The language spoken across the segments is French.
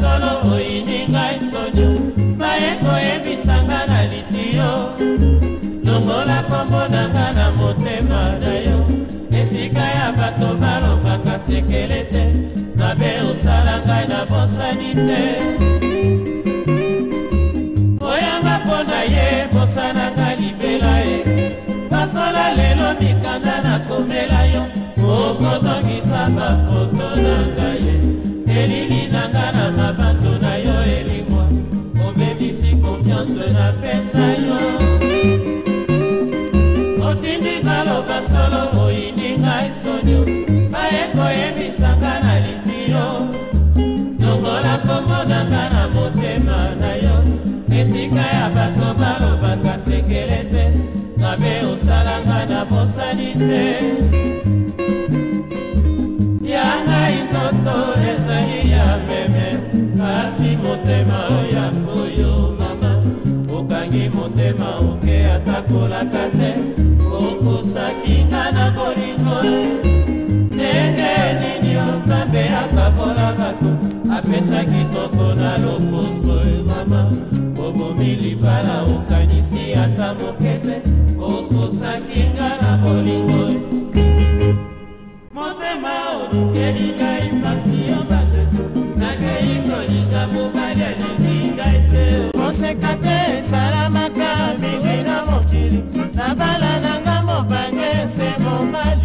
solo oyini ngai sonio baye koyebisanga na litiyo longola kombo na nga na motema na yo. Esika ya bato balobaka sekele te. Mabe osala ngai na bosani te. Oyanga mpo na ye bosananga libela ye. Basola lelo mikanda nakomela yo. Okozongisa bafoto na ngai konfiance napesa yo. Otindi ngaloba solo oyini ngai sonio baye koyebisanga na litio longola kombo na nga na motema na yo. Esika ya bato balobaka sekele te. Mabe osalanga na bosani te oke atakolaka te okosaki nga na bolingo ndenge nini nzambe akabola bato apesaki toko na loposo mama. Obomi libala okanisi ata moke te okosaki nga na bolingo motema olukeli ngai mpasi yo bandeko nakei kolinga mobali alingi ngai te. Koseka te esalamaka mingi na mokili na bala nanga mobange se mobalio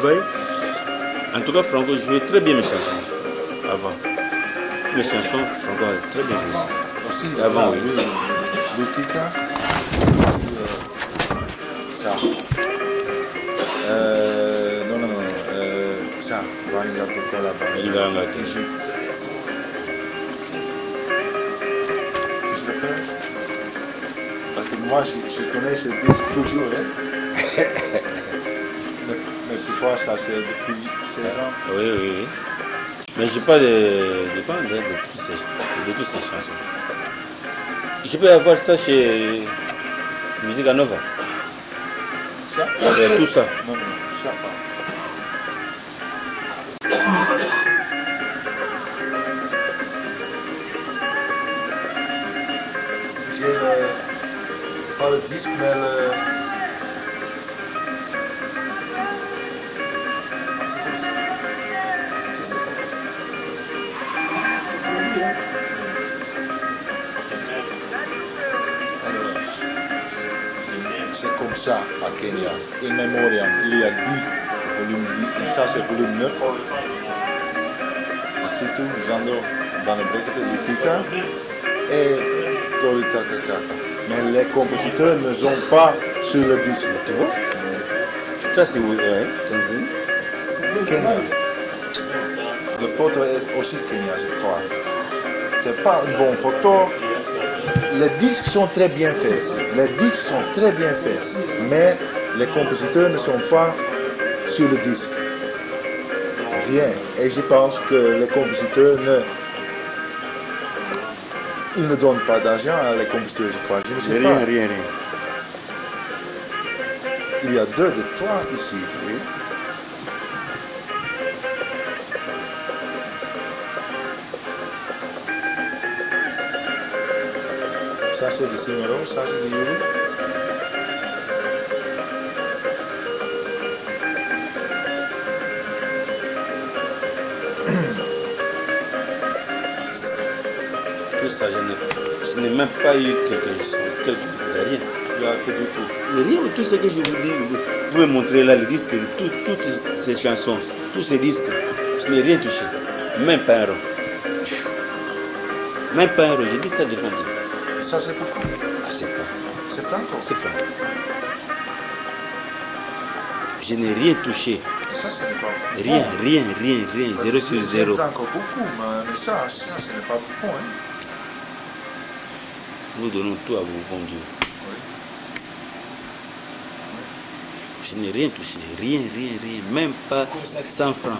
Voyez En tout cas, Franco jouait très bien mes chansons. Avant. Mes chansons, Franco a très bien joué. Aussi, Avant, oui. le, le Kika, euh, ça. Euh, non, non, non, euh, ça, Varinga Coca là-bas. Varinga Ngate. Il joue très fort. Tu te rappelles Parce que moi, je, je connais ce disque toujours, hein. ça, c'est depuis 16 ans. Oui, oui, oui. Mais je n'ai pas de, de, pas de, de, toutes ces, de toutes ces chansons. Je peux avoir ça chez Musica Nova. Ça Euh, tout ça. Non, non, ça pas. J'ai le, pas le disque, mais le... à Kenya. In Memoriam, il y a 10 volume 10, et ça c'est volume 9. Ici tout, Zando, dans le Brekete, Lukika et Tori. Mais les compositeurs ne sont pas sur le disque. Tu vois Ça, c'est où ouais, Tanzanie. Kenya. La photo est aussi Kenya, je crois. C'est pas une bonne photo. Les disques sont très bien faits. Les disques sont très bien faits. Mais les compositeurs ne sont pas sur le disque. Rien. Et je pense que les compositeurs ne. Ils ne donnent pas d'argent à les compositeurs, je crois. Je ne sais Rien, pas. rien, rien. Il y a deux de toi ici. oui. Ça c'est de Simero, ça c'est de Yuri. Tout ça, je n'ai- même pas eu quelque chose. Quelque, rien. Tu as que du tout. Rien, tout ce que je vous dis, vous, vous me montrez là, les disques, tout- toutes ces chansons, tous ces disques, je n'ai rien touché. Même pas un rond. Même pas un rond, j'ai dit ça devant Dieu. Ça c'est beaucoup. Ah, c'est pas, C'est Franco. c'est franc. Je n'ai rien touché. Ça ce n'est pas beaucoup. Rien, rien, rien, rien. Zéro sur C'est zéro. Franco beaucoup, mais ça, ça ce n'est pas beaucoup. Hein. Nous donnons tout à vous, bon Dieu. Oui. Je n'ai rien touché. Rien, rien, rien. Même pas 100 francs.